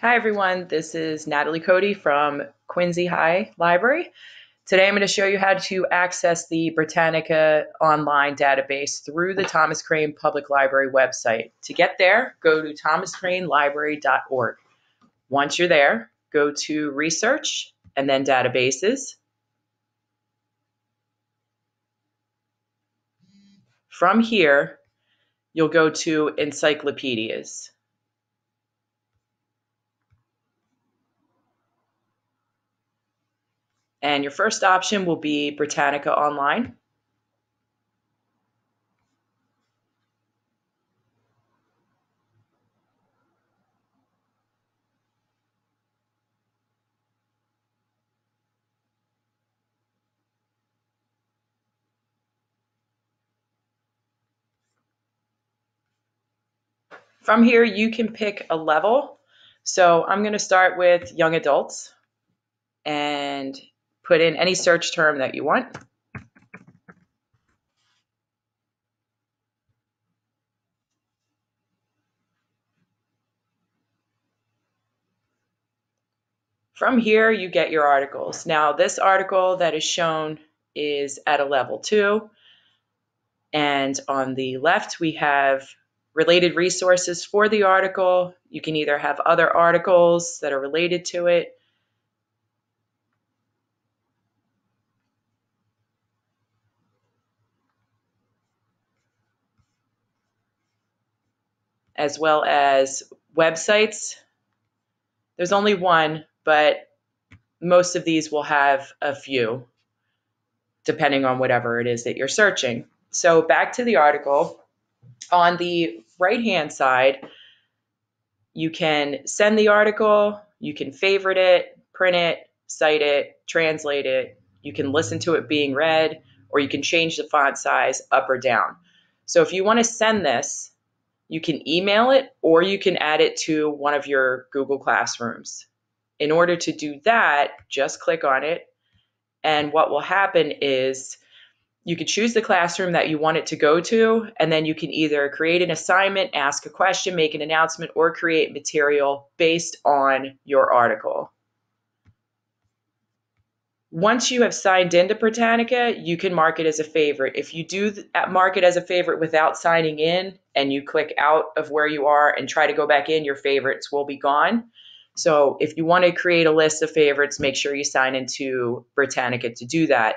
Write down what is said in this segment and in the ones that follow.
Hi everyone, this is Natalie Cody from Quincy High Library. Today I'm going to show you how to access the Britannica online database through the Thomas Crane Public Library website. To get there, go to thomascranelibrary.org. Once you're there, go to Research and then Databases. From here, you'll go to Encyclopedias. And your first option will be Britannica Online. From here, you can pick a level. So I'm going to start with young adults and put in any search term that you want. From here, you get your articles. Now, this article that is shown is at a level two. And on the left, we have related resources for the article. You can either have other articles that are related to it, as well as websites. There's only one, but most of these will have a few, depending on whatever it is that you're searching. So back to the article. On the right-hand side, you can send the article, you can favorite it, print it, cite it, translate it, you can listen to it being read, or you can change the font size up or down. So if you want to send this, you can email it or you can add it to one of your Google Classrooms. In order to do that, just click on it. And what will happen is you can choose the classroom that you want it to go to, and then you can either create an assignment, ask a question, make an announcement, or create material based on your article. Once you have signed into Britannica, you can mark it as a favorite. If you do mark it as a favorite without signing in and you click out of where you are and try to go back in, your favorites will be gone. So if you want to create a list of favorites, make sure you sign into Britannica to do that.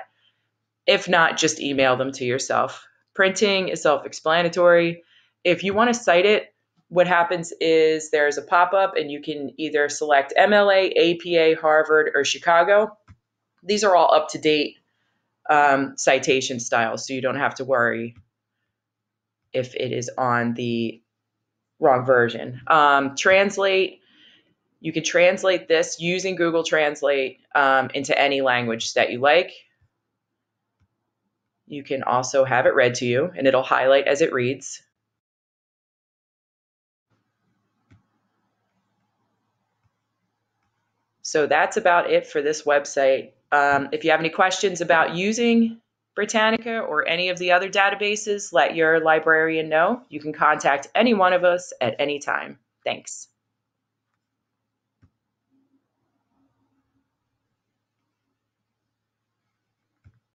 If not, just email them to yourself. Printing is self explanatory. If you want to cite it, what happens is there's a pop up and you can either select MLA, APA, Harvard, or Chicago these are all up to date um, citation styles, so you don't have to worry if it is on the wrong version. Um, translate, you can translate this using Google Translate um, into any language that you like. You can also have it read to you, and it'll highlight as it reads. So that's about it for this website. Um, if you have any questions about using Britannica or any of the other databases, let your librarian know. You can contact any one of us at any time. Thanks.